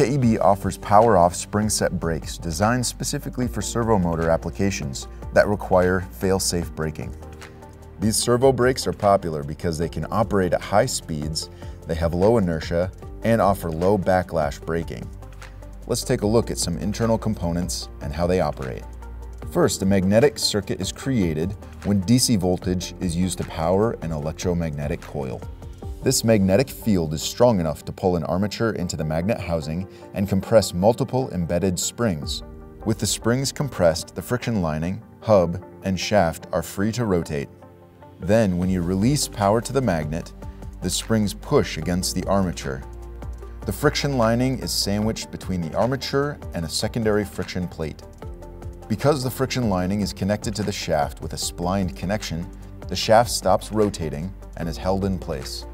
KEB offers power-off spring-set brakes designed specifically for servo motor applications that require fail-safe braking. These servo brakes are popular because they can operate at high speeds, they have low inertia, and offer low backlash braking. Let's take a look at some internal components and how they operate. First, a magnetic circuit is created when DC voltage is used to power an electromagnetic coil. This magnetic field is strong enough to pull an armature into the magnet housing and compress multiple embedded springs. With the springs compressed, the friction lining, hub, and shaft are free to rotate. Then, when you release power to the magnet, the springs push against the armature. The friction lining is sandwiched between the armature and a secondary friction plate. Because the friction lining is connected to the shaft with a splined connection, the shaft stops rotating and is held in place.